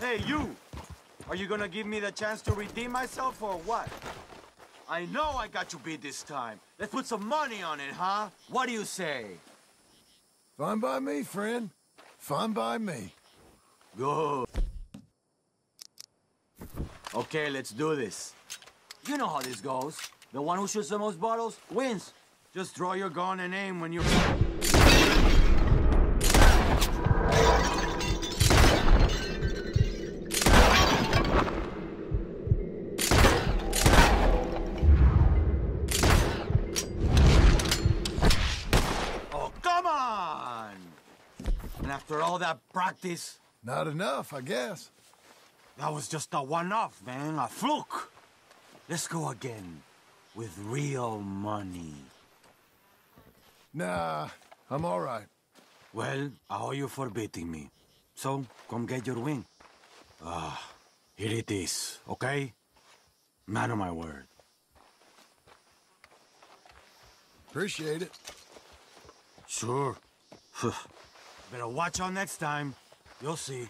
Hey, you! Are you gonna give me the chance to redeem myself or what? I know I got you beat this time. Let's put some money on it, huh? What do you say? Fine by me, friend. Fine by me. Good. Okay, let's do this. You know how this goes. The one who shoots the most bottles wins. Just draw your gun and aim when you... And after all that practice, Not enough, I guess. that was just a one-off, man, a fluke. Let's go again with real money. Nah, I'm all right. Well, I owe you for beating me. So, come get your wing. Ah, here it is, okay? Man of my word. Appreciate it. Sure. Better watch out next time. You'll see.